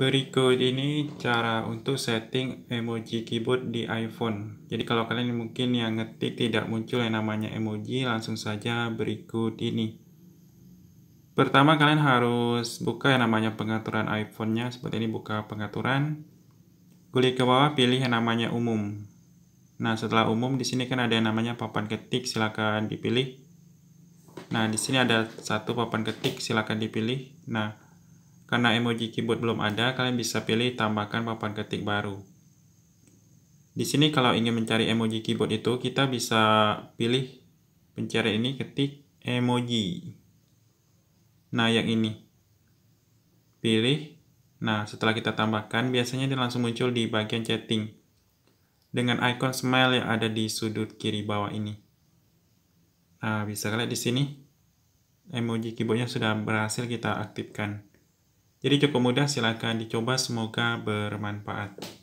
Berikut ini cara untuk setting emoji keyboard di iPhone. Jadi kalau kalian mungkin yang ngetik tidak muncul yang namanya emoji, langsung saja berikut ini. Pertama kalian harus buka yang namanya pengaturan iPhone-nya. Seperti ini buka pengaturan. Klik ke bawah pilih yang namanya umum. Nah setelah umum di sini kan ada yang namanya papan ketik, silakan dipilih. Nah di sini ada satu papan ketik, silakan dipilih. Nah karena emoji keyboard belum ada, kalian bisa pilih tambahkan papan ketik baru. Di sini kalau ingin mencari emoji keyboard itu, kita bisa pilih pencarian ini ketik emoji. Nah, yang ini. Pilih. Nah, setelah kita tambahkan, biasanya dia langsung muncul di bagian chatting. Dengan icon smile yang ada di sudut kiri bawah ini. Nah, bisa kalian di sini. Emoji keyboardnya sudah berhasil kita aktifkan. Jadi cukup mudah, silahkan dicoba, semoga bermanfaat.